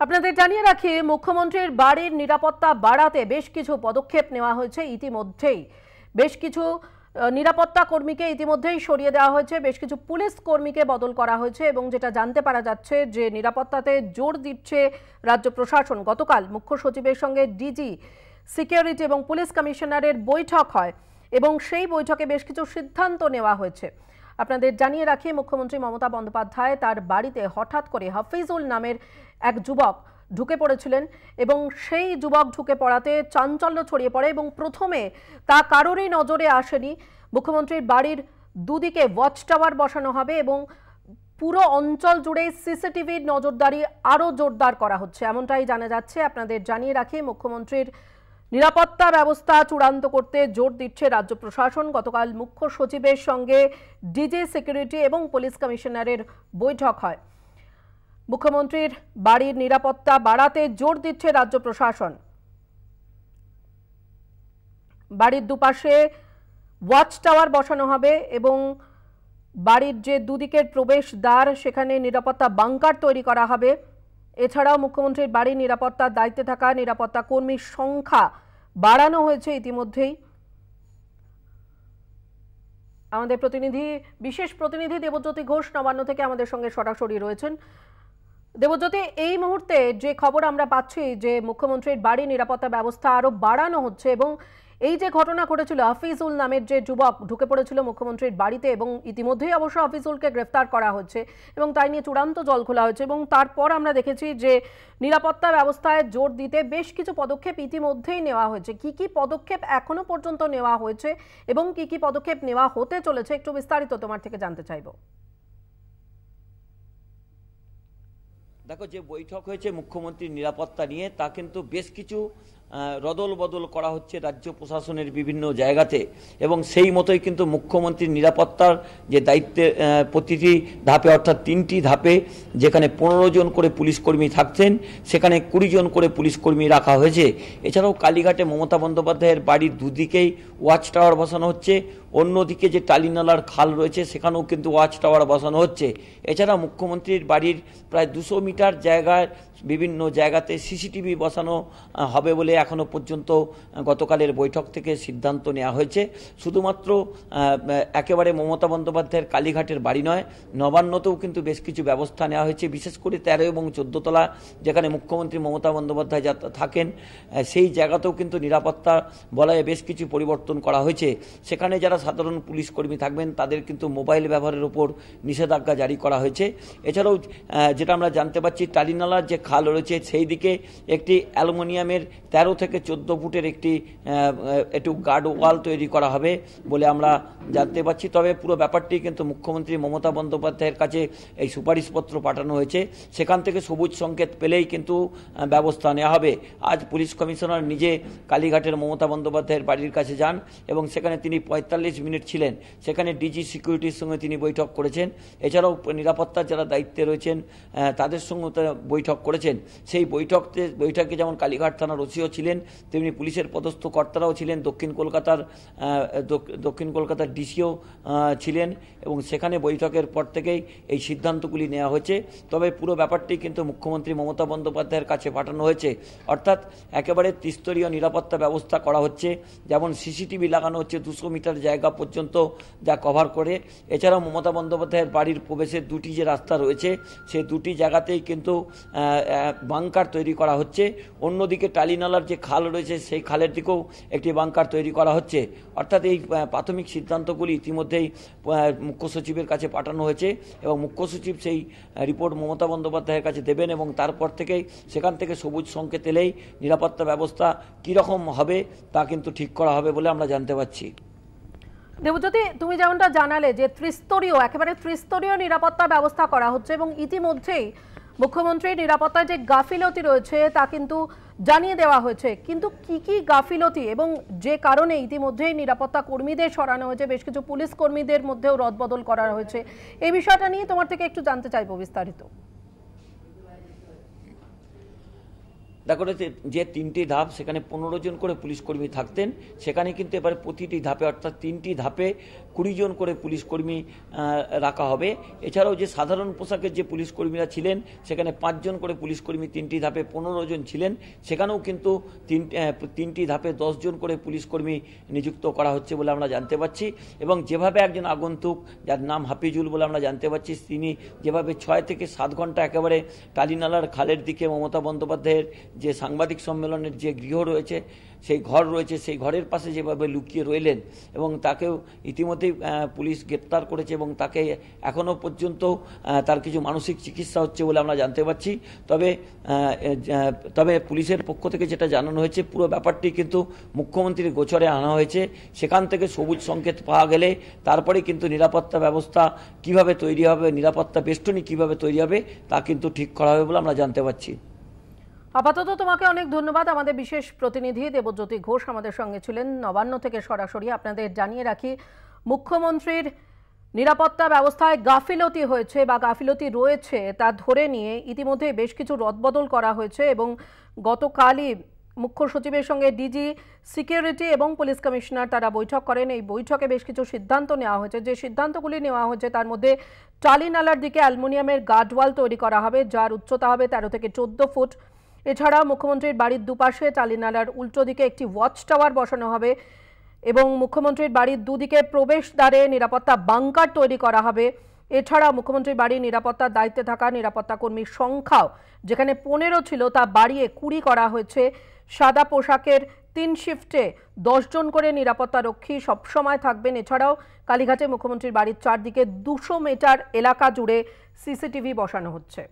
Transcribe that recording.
আপনাদের জানিয়ে রাখি, মুখ্যমন্ত্রীর বাড়ির নিরাপত্তা বাড়াতে বেশ কিছু পদক্ষেপ নেওয়া হয়েছে ইতিমধ্যেই। বেশ কিছু নিরাপত্তা কর্মীকে ইতিমধ্যেই সরিয়ে দেওয়া হয়েছে, বেশ কিছু পুলিশ কর্মীকে বদল করা হয়েছে এবং যেটা জানতে পারা যাচ্ছে যে নিরাপত্তাতে জোর দিচ্ছে রাজ্য প্রশাসন। গতকাল মুখ্য সচিবের সঙ্গে ডিজি, সিকিউরিটি এবং পুলিশ কমিশনারের বৈঠক হয় এবং সেই বৈঠকে বেশ কিছু সিদ্ধান্ত নেওয়া হয়েছে। আপনাদের জানিয়ে রাখি, মুখ্যমন্ত্রী মমতা বন্দ্যোপাধ্যায় তার বাড়িতে হঠাৎ করে হাফিজুল নামের এক যুবক ঢুকে পড়েছিলেন এবং সেই যুবক ঢুকে পড়াতে চাঞ্চল্য ছড়িয়ে পড়ে এবং প্রথমে তা কারোরই নজরে আসেনি। মুখ্যমন্ত্রীর বাড়ির দুদিকে ওয়াচ টাওয়ার বসানো হবে এবং পুরো অঞ্চল জুড়ে সিসিটিভির নজরদারি আরও জোরদার করা হচ্ছে। এমনটাই জানা যাচ্ছে। আপনাদের জানিয়ে রাখি, মুখ্যমন্ত্রীর নিরাপত্তা ব্যবস্থা চূড়ান্ত করতে জোর দিচ্ছে রাজ্য প্রশাসন। গতকাল মুখ্য সচিবের সঙ্গে ডিজি সিকিউরিটি এবং পুলিশ কমিশনারের বৈঠক হয়। মুখ্যমন্ত্রীর বাড়ির নিরাপত্তা বাড়াতে জোর দিচ্ছে রাজ্য প্রশাসন। বাড়ির দুপাশে ওয়াচ টাওয়ার বসানো হবে এবং বাড়ির যে দুদিকের প্রবেশ দ্বার সেখানে নিরাপত্তা বাংকার তৈরি করা হবে। এছাড়াও মুখ্যমন্ত্রীর বাড়ির নিরাপত্তার দায়িত্বে থাকা নিরাপত্তা কর্মীর সংখ্যা বাড়ানো হয়েছে ইতিমধ্যেই। আমাদের প্রতিনিধি, বিশেষ প্রতিনিধি দেবজ্যোতি ঘোষ নবান্ন থেকে আমাদের সঙ্গে সরাসরি রয়েছেন। দেবজ্যোতি, এই মুহূর্তে যে খবর আমরা পাচ্ছি যে মুখ্যমন্ত্রীর বাড়ি নিরাপত্তা ব্যবস্থা আরও বাড়ানো হচ্ছে এবং এই যে ঘটনা ঘটেছিল হাফিজুল নামের যে যুবক ঢুকে পড়েছিল মুখ্যমন্ত্রীর বাড়িতে এবং ইতিমধ্যেই অবশ্য হাফিজুলকে গ্রেফতার করা হচ্ছে এবং তাই নিয়ে চূড়ান্ত জল খোলা হয়েছে এবং তারপর আমরা দেখেছি যে নিরাপত্তা ব্যবস্থায় জোর দিতে বেশ কিছু পদক্ষেপ ইতিমধ্যেই নেওয়া হয়েছে। কি কি পদক্ষেপ এখনও পর্যন্ত নেওয়া হয়েছে এবং কি কি পদক্ষেপ নেওয়া হতে চলেছে একটু বিস্তারিত তোমার থেকে জানতে চাইব। দেখো, যে বৈঠক হয়েছে মুখ্যমন্ত্রীর নিরাপত্তা নিয়ে, তা কিন্তু বেশ কিছু রদল বদল করা হচ্ছে রাজ্য প্রশাসনের বিভিন্ন জায়গাতে এবং সেই মতোই কিন্তু মুখ্যমন্ত্রীর নিরাপত্তার যে দায়িত্বে প্রতিটি ধাপে অর্থাৎ তিনটি ধাপে যেখানে পনেরো জন করে পুলিশ কর্মী থাকছেন, সেখানে কুড়ি জন করে পুলিশ কর্মী রাখা হয়েছে। এছাড়াও কালীঘাটে মমতা বন্দ্যোপাধ্যায়ের বাড়ির দুদিকেই ওয়াচ টাওয়ার বসানো হচ্ছে। অন্যদিকে যে টালিনালার খাল রয়েছে, সেখানেও কিন্তু ওয়াচ টাওয়ার বসানো হচ্ছে। এছাড়া মুখ্যমন্ত্রীর বাড়ির প্রায় দুশো মিটার জায়গায় বিভিন্ন জায়গাতে সিসিটিভি বসানো হবে বলে এখনও পর্যন্ত গতকালের বৈঠক থেকে সিদ্ধান্ত নেওয়া হয়েছে। শুধুমাত্র একেবারে মমতা বন্দ্যোপাধ্যায়ের কালীঘাটের বাড়ি নয়, নবান্নতেও কিন্তু বেশ কিছু ব্যবস্থা নেওয়া হয়েছে। বিশেষ করে তেরো এবং চোদ্দতলা, যেখানে মুখ্যমন্ত্রী মমতা বন্দ্যোপাধ্যায় যা, থাকেন সেই জায়গাতেও কিন্তু নিরাপত্তা বলয়ে বেশ কিছু পরিবর্তন করা হয়েছে। সেখানে যারা সাধারণ পুলিশ কর্মী থাকবেন, তাদের কিন্তু মোবাইল ব্যবহারের উপর নিষেধাজ্ঞা জারি করা হয়েছে। এছাড়াও যেটা আমরা জানতে পারছি টালিনালার যে খাল রয়েছে। সেই দিকে একটি অ্যালুমিনিয়ামের তেরো থেকে চোদ্দ ফুটের একটি একটু গার্ড ওয়াল তৈরি করা হবে বলে আমরা জানতে পারছি। তবে পুরো ব্যাপারটি কিন্তু মুখ্যমন্ত্রী মমতা বন্দ্যোপাধ্যায়ের কাছে এই সুপারিশপত্র পাঠানো হয়েছে। সেখান থেকে সবুজ সংকেত পেলেই কিন্তু ব্যবস্থা নেওয়া হবে। আজ পুলিশ কমিশনার নিজে কালীঘাটের মমতা বন্দ্যোপাধ্যায়ের বাড়ির কাছে যান এবং সেখানে তিনি পঁয়তাল্লিশ মিনিট ছিলেন। সেখানে ডিজি সিকিউরিটির সঙ্গে তিনি বৈঠক করেছেন। এছাড়াও নিরাপত্তার যারা দায়িত্বে রয়েছেন তাদের সঙ্গে বৈঠক করেছেন। সেই বৈঠকে বৈঠকে যেমন কালীঘাট থানার ওসিও ছিলেন, তেমনি পুলিশের পদস্থ কর্তারাও ছিলেন, দক্ষিণ কলকাতার দক্ষিণ কলকাতার ডিসিও ছিলেন এবং সেখানে বৈঠকের পর থেকেই এই সিদ্ধান্তগুলি নেওয়া হয়েছে। তবে পুরো ব্যাপারটি কিন্তু মুখ্যমন্ত্রী মমতা বন্দ্যোপাধ্যায়ের কাছে পাঠানো হয়েছে। অর্থাৎ একেবারে ত্রিস্তরীয় নিরাপত্তা ব্যবস্থা করা হচ্ছে। যেমন সিসিটিভি লাগানো হচ্ছে দুশো মিটার জায়গা পর্যন্ত যা কভার করে। এছাড়াও মমতা বন্দ্যোপাধ্যায়ের বাড়ির প্রবেশের দুটি যে রাস্তা রয়েছে, সেই দুটি জায়গাতেই কিন্তু বাংকার তৈরি করা হচ্ছে। অন্যদিকে টালিনালার যে খাল রয়েছে, সেই খালের দিকেও একটি বাংকার তৈরি করা হচ্ছে। অর্থাৎ এই প্রাথমিক সিদ্ধান্তগুলি ইতিমধ্যেই মুখ্য সচিবের কাছে পাঠানো হয়েছে এবং মুখ্য সচিব সেই রিপোর্ট মমতা বন্দ্যোপাধ্যায়ের কাছে দেবেন এবং তারপর থেকেই সেখান থেকে সবুজ সংকেত এলেই নিরাপত্তা ব্যবস্থা কীরকম হবে তা কিন্তু ঠিক করা হবে বলে আমরা জানতে পারছি। দেবজ্যোতি, তুমি যেমনটা জানালে যে ত্রিস্তরীয়, একেবারে ত্রিস্তরীয় নিরাপত্তা ব্যবস্থা করা হচ্ছে এবং ইতিমধ্যেই মুখ্যমন্ত্রীর নিরাপত্তায় যে গাফিলতি রয়েছে তা কিন্তু জানিয়ে দেওয়া হয়েছে। কিন্তু কি কি গাফিলতি এবং যে কারণে ইতিমধ্যেই নিরাপত্তা কর্মীদের সরানো হয়েছে, বেশ কিছু পুলিশ কর্মীদের মধ্যেও রদবদল করা হয়েছে, এই বিষয়টা নিয়ে তোমার থেকে একটু জানতে চাইব বিস্তারিত। দেখো যে- তিনটি ধাপ, সেখানে পনেরো জন করে পুলিশ কর্মী থাকতেন। সেখানে কিন্তু এবারে প্রতিটি ধাপে, অর্থাৎ তিনটি ধাপে কুড়ি জন করে পুলিশ কর্মী রাখা হবে। এছাড়াও যে সাধারণ পোশাকের যে পুলিশ কর্মীরা ছিলেন, সেখানে পাঁচজন করে পুলিশ কর্মী তিনটি ধাপে পনেরো জন ছিলেন। সেখানেও কিন্তু তিন তিনটি ধাপে দশ জন করে পুলিশ কর্মী নিযুক্ত করা হচ্ছে বলে আমরা জানতে পারছি। এবং যেভাবে একজন আগন্তুক, যার নাম হাফিজুল বলে আমরা জানতে পারছি, তিনি যেভাবে ছয় থেকে সাত ঘণ্টা একেবারে টালিনালার খালের দিকে মমতা বন্দ্যোপাধ্যায়ের যে সাংবাদিক সম্মেলনের যে গৃহ রয়েছে, সেই ঘর রয়েছে, সেই ঘরের পাশে যেভাবে লুকিয়ে রইলেন এবং তাকেও ইতিমধ্যেই পুলিশ গ্রেপ্তার করেছে এবং তাকে এখনও পর্যন্ত তার কিছু মানসিক চিকিৎসা হচ্ছে বলে আমরা জানতে পারছি। তবে তবে পুলিশের পক্ষ থেকে যেটা জানানো হয়েছে, পুরো ব্যাপারটি কিন্তু মুখ্যমন্ত্রীর গোচরে আনা হয়েছে। সেখান থেকে সবুজ সংকেত পাওয়া গেলে তারপরে কিন্তু নিরাপত্তা ব্যবস্থা কীভাবে তৈরি হবে, নিরাপত্তা বেষ্টনী কীভাবে তৈরি হবে, তা কিন্তু ঠিক করা হবে বলে আমরা জানতে পারছি। আপাতত তোমাকে অনেক ধন্যবাদ। আমাদের বিশেষ প্রতিনিধি দেবজ্যোতি ঘোষ আমাদের সঙ্গে ছিলেন। নবান্ন থেকে সরাসরি আপনাদের জানিয়ে রাখি, মুখ্যমন্ত্রীর নিরাপত্তা ব্যবস্থায় গাফিলতি হয়েছে বা গাফিলতি রয়েছে তা ধরে নিয়ে ইতিমধ্যে বেশ কিছু রদবদল করা হয়েছে এবং গতকালই মুখ্য সচিবের সঙ্গে ডিজি সিকিউরিটি এবং পুলিশ কমিশনার তারা বৈঠক করেন। এই বৈঠকে বেশ কিছু সিদ্ধান্ত নেওয়া হয়েছে। যে সিদ্ধান্তগুলি নেওয়া হয়েছে তার মধ্যে টালিনালার দিকে অ্যালুমিনিয়ামের গার্ডওয়াল তৈরি করা হবে, যার উচ্চতা হবে তেরো থেকে চোদ্দ ফুট। এছাড়া মুখ্যমন্ত্রীর বাড়ির দুপাশে টালিনালার উল্টো দিকে একটি ওয়াচ টাওয়ার বসানো হবে এবং মুখ্যমন্ত্রীর বাড়ির দুদিকে প্রবেশদ্বারে নিরাপত্তা বাংকার তৈরি করা হবে। এছাড়া মুখ্যমন্ত্রীর বাড়ির নিরাপত্তার দায়িত্বে থাকা নিরাপত্তা কর্মীর সংখ্যাও, যেখানে পনেরো ছিল তা বাড়িয়ে কুড়ি করা হয়েছে। সাদা পোশাকের তিন শিফটে দশজন করে নিরাপত্তা রক্ষী সবসময় থাকবেন। এছাড়াও কালীঘাটে মুখ্যমন্ত্রীর বাড়ির চারদিকে দুশো মিটার এলাকা জুড়ে সিসিটিভি বসানো হচ্ছে।